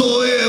Eso es.